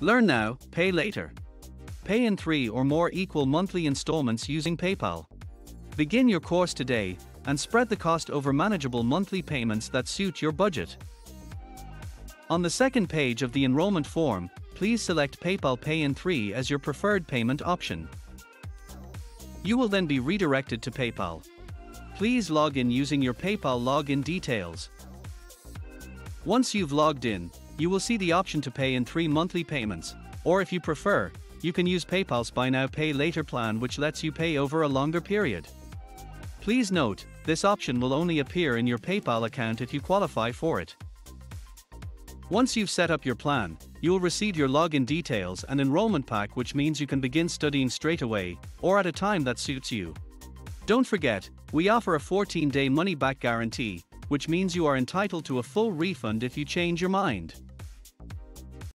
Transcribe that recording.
Learn now, pay later. Pay in three or more equal monthly installments using PayPal. Begin your course today and spread the cost over manageable monthly payments that suit your budget. On the second page of the enrollment form, please select PayPal Pay in 3 as your preferred payment option. You will then be redirected to PayPal. Please log in using your PayPal login details. Once you've logged in, you will see the option to pay in three monthly payments, or if you prefer, you can use PayPal's Buy Now Pay Later plan which lets you pay over a longer period. Please note, this option will only appear in your PayPal account if you qualify for it. Once you've set up your plan, you will receive your login details and enrollment pack which means you can begin studying straight away, or at a time that suits you. Don't forget, we offer a 14-day money-back guarantee, which means you are entitled to a full refund if you change your mind.